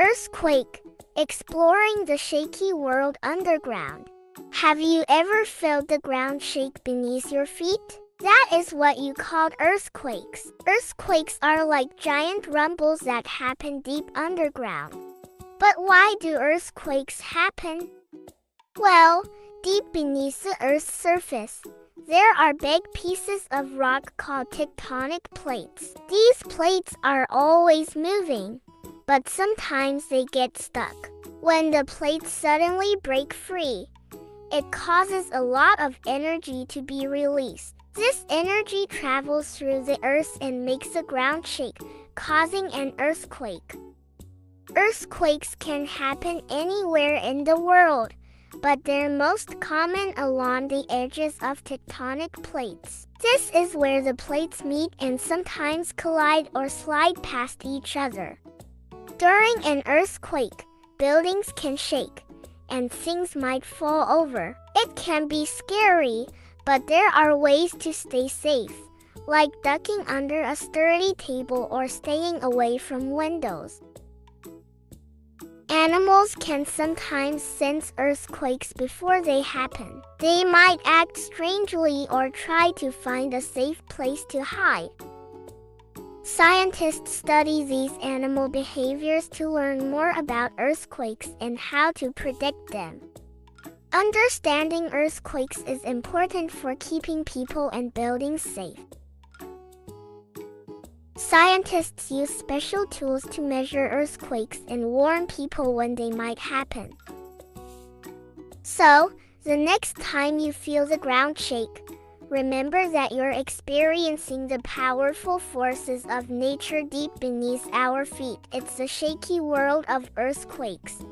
Earthquake, exploring the shaky world underground. Have you ever felt the ground shake beneath your feet? That is what you called earthquakes. Earthquakes are like giant rumbles that happen deep underground. But why do earthquakes happen? Well, deep beneath the Earth's surface, there are big pieces of rock called tectonic plates. These plates are always moving, but sometimes they get stuck. When the plates suddenly break free, it causes a lot of energy to be released. This energy travels through the earth and makes the ground shake, causing an earthquake. Earthquakes can happen anywhere in the world, but they're most common along the edges of tectonic plates. This is where the plates meet and sometimes collide or slide past each other. During an earthquake, buildings can shake and things might fall over. It can be scary, but there are ways to stay safe, like ducking under a sturdy table or staying away from windows. Animals can sometimes sense earthquakes before they happen. They might act strangely or try to find a safe place to hide. Scientists study these animal behaviors to learn more about earthquakes and how to predict them. Understanding earthquakes is important for keeping people and buildings safe. Scientists use special tools to measure earthquakes and warn people when they might happen. So, the next time you feel the ground shake, remember that you're experiencing the powerful forces of nature deep beneath our feet. It's the shaky world of earthquakes.